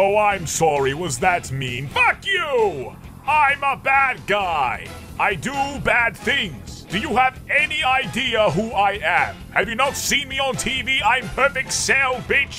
Oh, I'm sorry. Was that mean? Fuck you! I'm a bad guy. I do bad things. Do you have any idea who I am? Have you not seen me on TV? I'm Perfect Cell, bitch.